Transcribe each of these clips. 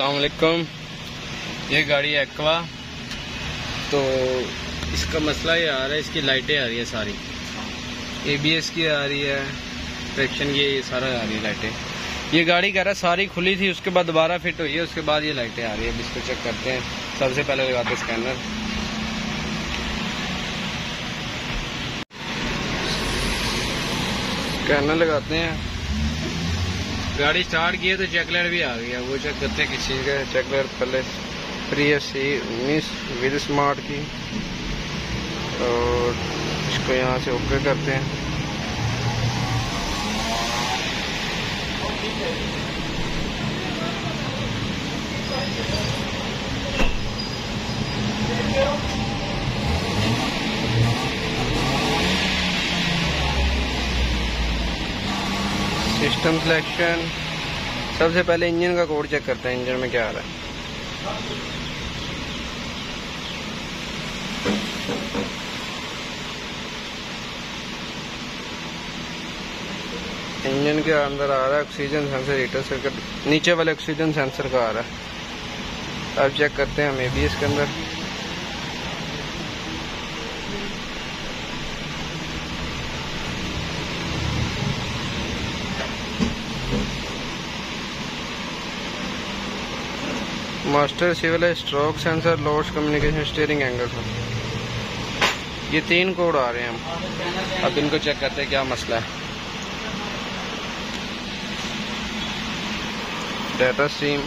असलकुम ये गाड़ी एक्वा। तो इसका मसला ये आ रहा है, इसकी लाइटें आ रही है सारी। एबीएस की आ रही है ट्रैक्शन की ये सारा आ रही है लाइटें। ये गाड़ी कह रहा है सारी खुली थी, उसके बाद दोबारा फिट हुई है, उसके बाद ये लाइटें आ रही है। अब इसको चेक करते हैं। सबसे पहले लगाते स्कैनर स्कैनर लगाते हैं। गाड़ी स्टार्ट की है तो चेकलेट भी आ गया। वो चेक करते किस का चेकलेट पहले फ्री सी उन्नीस विद स्मार्ट की। और इसको यहाँ से ओके करते हैं। System selection. सबसे पहले इंजन का कोड चेक करते हैं, इंजन में क्या आ रहा है। इंजन के अंदर आ रहा है ऑक्सीजन सेंसर, हीटर सर्किट नीचे वाले ऑक्सीजन सेंसर का आ रहा है। अब चेक करते हैं, हम एबीएस के अंदर। मास्टर सिविल है stroke sensor loads communication steering angle ये तीन कोड आ रहे हैं हम। अब इनको चेक करते हैं क्या मसला है। डाटा स्ट्रीम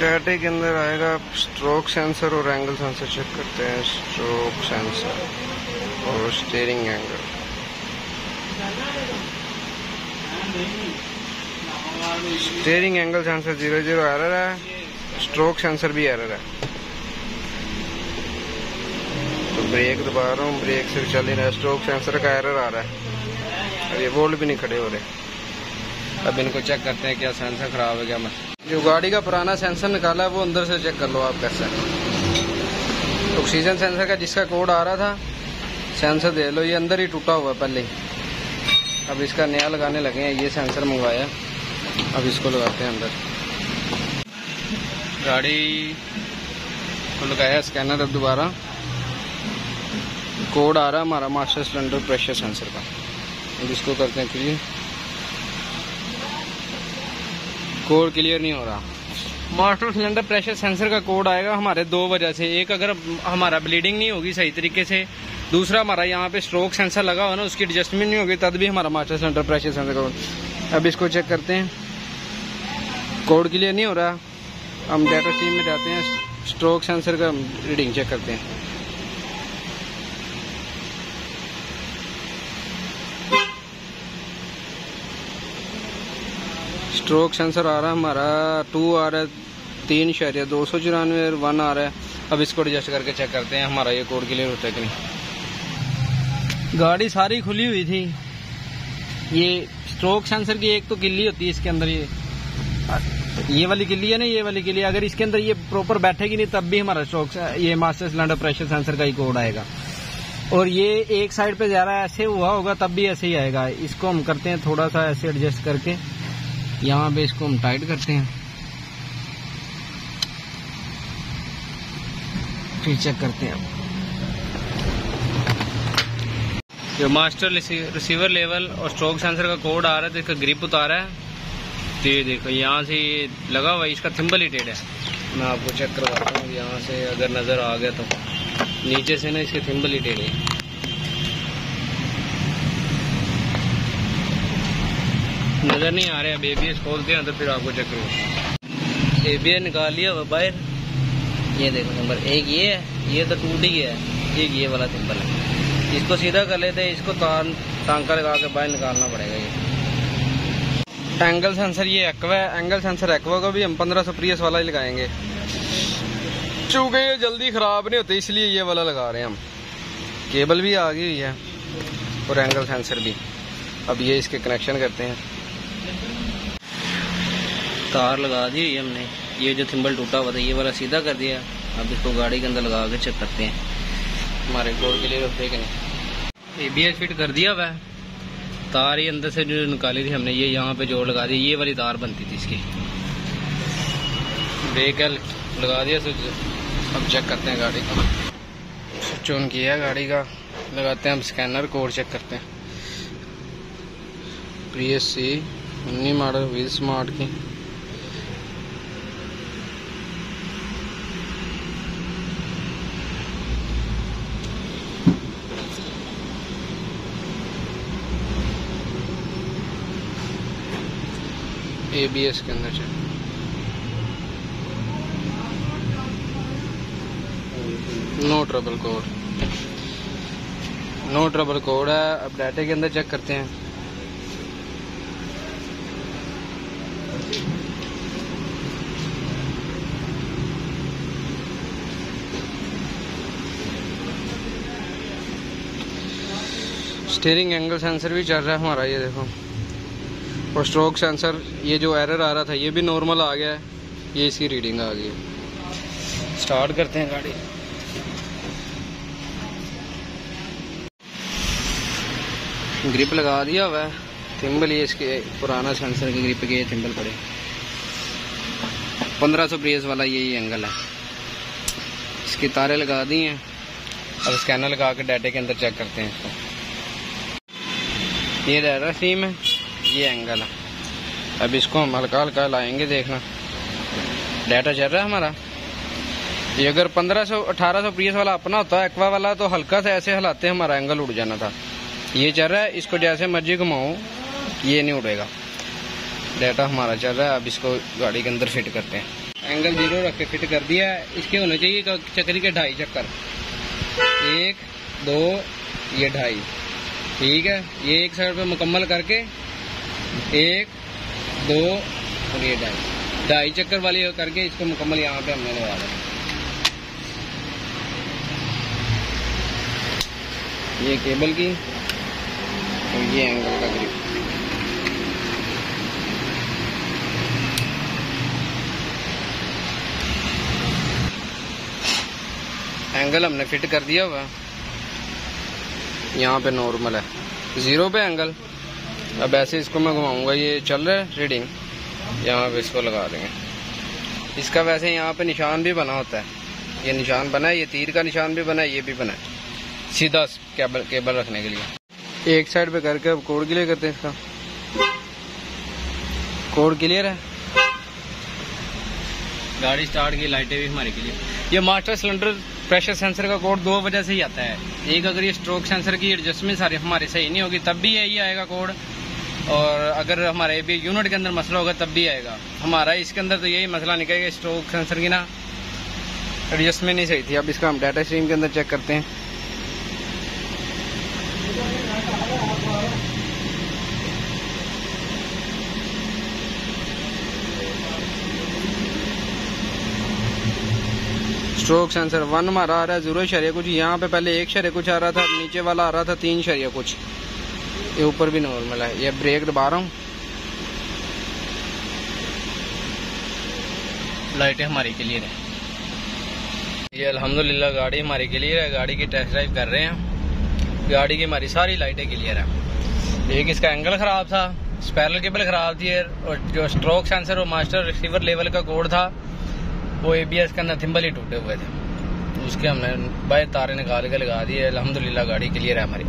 डाटे के अंदर आएगा स्ट्रोक सेंसर और एंगल सेंसर चेक करते हैं स्ट्रोक सेंसर और steering angle steering angle sensor zero zero error है। स्ट्रोक सेंसर भी एरर है। तो ब्रेक दबा रहा हूँ ब्रेक से भी चल ही रहा है। स्ट्रोक सेंसर का एरर आ रहा है। और ये वोल्ट भी नहीं खड़े हो रहे। अब इनको चेक करते हैं क्या सेंसर खराब है, क्या मैं जो गाड़ी का पुराना सेंसर निकाला है, वो अंदर से चेक कर लो आप कैसे। ऑक्सीजन सेंसर का जिसका कोड आ रहा था सेंसर दे लो। ये अंदर ही टूटा हुआ है पहले ही। अब इसका नया लगाने लगे हैं, ये सेंसर मंगवाया। अब इसको लगाते हैं अंदर। गाड़ी को लगाया स्कैनर अब दोबारा। कोड आ रहा है हमारा मास्टर सिलेंडर प्रेशर सेंसर का। अब इसको करते हैं क्लियर कोड क्लियर नहीं हो रहा। मास्टर सिलेंडर प्रेशर सेंसर का कोड आएगा हमारे दो वजह से। एक अगर हमारा ब्लीडिंग नहीं होगी सही तरीके से दूसरा हमारा यहाँ पे स्ट्रोक सेंसर लगा हुआ ना, उसकी एडजस्टमेंट नहीं होगी तब भी हमारा मास्टर सेंटर प्रेशर सेंसर का अब इसको चेक करते हैं। कोड क्लियर नहीं हो रहा। हम डाटा सीम में जाते हैं स्ट्रोक सेंसर का रीडिंग चेक करते हैं। स्ट्रोक सेंसर आ रहा है हमारा टू आ रहा है, तीन शहरिया दो सौ चौरानवे वन आ रहा है। अब इसको एडजस्ट करके चेक करते हैं, हमारा ये कोड क्लियर होता है कि नहीं। गाड़ी सारी खुली हुई थी। ये स्ट्रोक सेंसर की एक तो किल्ली होती है इसके अंदर ये। ये वाली किल्ली है ना, ये वाली किल्ली। अगर इसके अंदर ये प्रॉपर बैठेगी नहीं, तब भी हमारा स्ट्रोक ये मास्टर सिलेंडर प्रेशर सेंसर का ही कोड आएगा। और ये एक साइड पे जा रहा है, ऐसे हुआ होगा, तब भी ऐसे ही आएगा। इसको हम करते हैं थोड़ा सा ऐसे एडजस्ट करके। यहाँ पे इसको हम टाइट करते हैं। फिर चेक करते हैं। जो मास्टर रिसीवर लेवल और स्ट्रोक सेंसर का कोड आ रहा है तो इसका ग्रिप उतारा है। तो ये देखो, यहाँ से ये लगा हुआ है, इसका थिम्बल ही टेड है। मैं आपको चेक करवाता हूँ, यहाँ से अगर नज़र आ गया तो। नीचे से ना इसके थिम्बल ही टेड है। नज़र नहीं आ रहे, अब ए एबीएस खोलते हैं तो फिर आपको चेक करूँ। एबीएस निकाल लिया बाहर। ये देखो नंबर एक ये है, ये तो टूट ही गया है, एक ये वाला सिंबल है। इसको सीधा कर लेते हैं इसको तार टांका लगा के बाहर निकालना पड़ेगा ये। एंगल सेंसर ये एक्वा है, एंगल सेंसर एक्वा को भी हम पंद्रह सौ प्रियस वाला ही लगाएँगे। चूँकि ये जल्दी खराब नहीं होते, इसलिए ये वाला लगा रहे हैं हम। केबल भी आ गई हुई है, और एंगल सेंसर भी। अब ये इसके कनेक्शन करते हैं। तार लगा दी हुई हमने। ये जो थिम्बल टूटा हुआ था, ये वाला सीधा कर दिया। अब इसको गाड़ी के अंदर लगा के चेक करते हैं। हमारे गोल के लिए रखते कि नहीं? एबीएस फिट कर दिया हुआ है तार ही अंदर से जो निकाली थी हमने, ये यहाँ पे जोड़ लगा दी। ये वाली तार बनती थी इसकी। ब्रेक लगा दिया स्विच अब चेक करते हैं गाड़ी। का स्विच ऑन किया गाड़ी का। लगाते हैं हम स्कैनर कोड चेक करते हैं। प्री एस सी उन्नी model with smart key ABS के अंदर चल no trouble code no trouble code है। अब डाटे के अंदर चेक करते हैं। स्टीयरिंग एंगल सेंसर भी चल रहा है हमारा, ये देखो। और स्ट्रोक सेंसर ये जो एरर आ रहा था ये भी नॉर्मल आ गया है। ये इसकी रीडिंग आ गई है। स्टार्ट करते हैं गाड़ी। ग्रिप लगा दिया हुआ है। थिम्बल ये इसके पुराना सेंसर की ग्रिप के थिम्बल पड़े। पंद्रह सौ प्रेस वाला यही एंगल है। इसकी तारे लगा दी हैं। अब स्कैनर लगा के डाटे के अंदर चेक करते हैं इसको। ये डाटा सीम है। ये एंगल है। अब इसको हम हल्का हल्का लाएँगे देखना। डाटा चल रहा है हमारा। ये अगर 1500 1800 प्रीस वाला अपना होता एक्वा वाला तो हल्का से ऐसे हिलाते हमारा एंगल उड़ जाना था। ये चल रहा है, इसको जैसे मर्ज़ी घुमाऊँ, ये नहीं उड़ेगा। डाटा हमारा चल रहा है, अब इसको गाड़ी के अंदर फिट करते हैं। एंगल ज़ीरो रख के फिट कर दिया इसके होने चाहिए चक्री के ढाई चक्कर। एक, दो, ये ढाई। ठीक है? ये एक साइड पे मुकम्मल करके एक, दो, और ये ढाई ढाई चक्कर वाली करके इसको मुकम्मल यहाँ पे हमने लगा दिया। ये केबल की, और ये एंगल का ग्रिप एंगल हमने फिट कर दिया हुआ। यहाँ पे नॉर्मल है। ज़ीरो पे एंगल अब ऐसे इसको मैं घुमाऊँगा, ये चल रहा है रीडिंग यहाँ पे इसको लगा देंगे। इसका वैसे यहाँ पे निशान भी बना होता है। ये निशान बना है, ये तीर का निशान भी बना है, ये भी बना है। सीधा केबल केबल रखने के लिए। एक साइड पे करके अब कोड क्लियर करते हैं इसका। कोड क्लियर है? गाड़ी स्टार्ट की लाइटें भी हमारे के लिए। ये मास्टर सिलेंडर प्रेशर सेंसर का कोड दो वजह से ही आता है। एक अगर ये स्ट्रोक सेंसर की एडजस्टमेंट सारी हमारे सही नहीं होगी, तब भी यही आएगा कोड और अगर हमारे भी यूनिट के अंदर मसला होगा, तब भी आएगा। हमारा इसके अंदर तो यही मसला निकलेगा स्ट्रोक सेंसर की ना। एडजस्टमेंट नहीं सही थी। अब इसका हम डाटा स्ट्रीम के अंदर चेक करते हैं। स्ट्रोक सेंसर वन हमारा आ रहा है ज़ीरो शरिया कुछ। यहाँ पे पहले एक शरिया कुछ आ रहा था, नीचे वाला आ रहा था, तीन शरिया कुछ। ये ऊपर भी नॉर्मल है। ये ब्रेक दबा रहा हूँ। लाइटें हमारी क्लियर है ये अल्हम्दुलिल्लाह गाड़ी हमारी क्लियर है गाड़ी की टेस्ट ड्राइव कर रहे हैं। गाड़ी की हमारी सारी लाइटें क्लियर है एक इसका एंगल खराब था। स्पैरल केबल खराब थी और जो स्ट्रोक सेंसर और मास्टर रिसीवर लेवल का कोड था, वो ए बी एस के अंदर थिम्बल ही टूटे हुए थे। उसके हमने बाहर तारे निकाल के लगा दिए। अलहमदिल्ला गाड़ी क्लियर है हमारी।